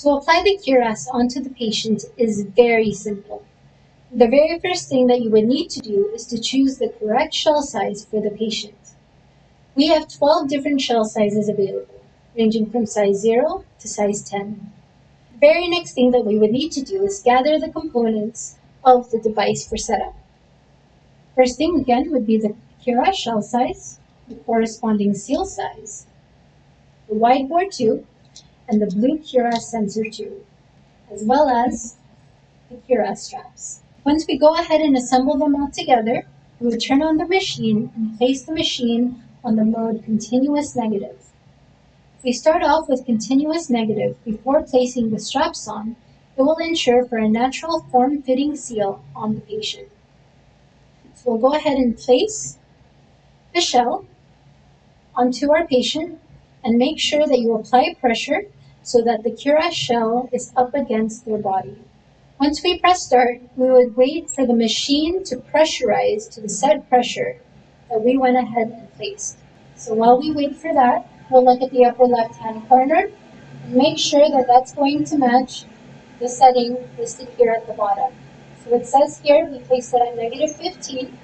To apply the cuirass onto the patient is very simple. The very first thing that you would need to do is to choose the correct shell size for the patient. We have 12 different shell sizes available, ranging from size 0 to size 10. The very next thing that we would need to do is gather the components of the device for setup. First thing again would be the cuirass shell size, the corresponding seal size, the wide bore tube, and the blue cuirass sensor tube, as well as the cuirass straps. Once we go ahead and assemble them all together, we would turn on the machine and place the machine on the mode continuous negative. We start off with continuous negative before placing the straps on, it will ensure for a natural form-fitting seal on the patient. So we'll go ahead and place the shell onto our patient and make sure that you apply pressure so that the cuirass shell is up against their body. Once we press start, we would wait for the machine to pressurize to the set pressure that we went ahead and placed. So while we wait for that, we'll look at the upper left hand corner and make sure that that's going to match the setting listed here at the bottom. So it says here we place it at negative 15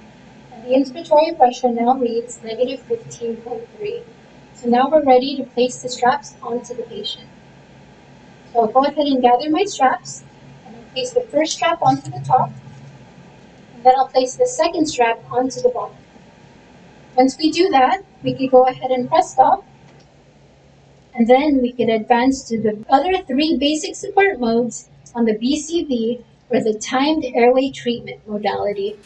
and the inspiratory pressure now reads negative 15.3. So now we're ready to place the straps onto the patient. So I'll go ahead and gather my straps and place the first strap onto the top and then I'll place the second strap onto the bottom. Once we do that, we can go ahead and press stop and then we can advance to the other three basic support modes on the BCV or the timed airway treatment modality.